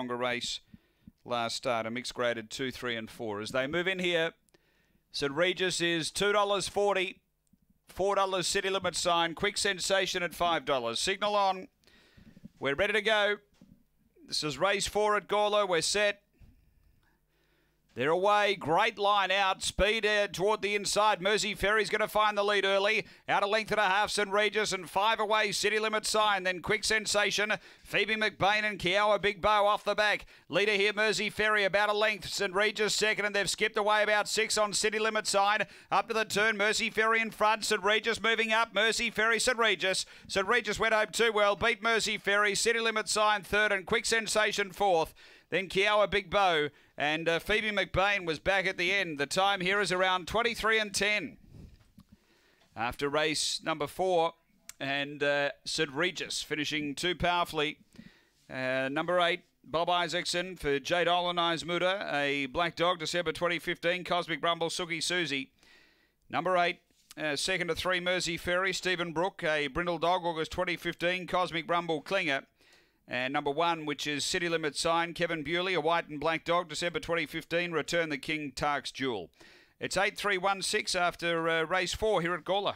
stronger race last start, a mixed graded 2, 3 and 4. As they move in here, St Regis is $2.40. $4 city limit sign. Quick sensation at $5. Signal on. We're ready to go. This is race four at Gawler. We're set. They're away. Great line out. Speed uh, toward the inside. Mersey Ferry's going to find the lead early. Out a length and a half, St Regis, and five away. City Limit Sign. Then Quick Sensation. Phoebe McBain and Kiowa Big Bow off the back. Leader here, Mersey Ferry, about a length. St Regis second, and they've skipped away about six on City Limit Sign. Up to the turn. Mersey Ferry in front. St Regis moving up. Mersey Ferry, St Regis. St Regis went home too well. Beat Mersey Ferry. City Limit Sign third, and Quick Sensation fourth. Then Kiowa Big Bow and uh, Phoebe McBain was back at the end. The time here is around 23 and 10 after race number four. And uh, St Regis finishing too powerfully. Uh, number eight, Bob Isaacson for Jade Olenize Muda, a black dog, December 2015. Cosmic Rumble, Suki Susie. Number eight, uh, second to three, Mersey Ferry, Stephen Brook, a brindle dog, August 2015. Cosmic Rumble, Klinger. And number one, which is City Limit Sign, Kevin Bewley, a white and black dog, December 2015, Return the King Tarks Jewel. It's 8316 after uh, race four here at Gawler.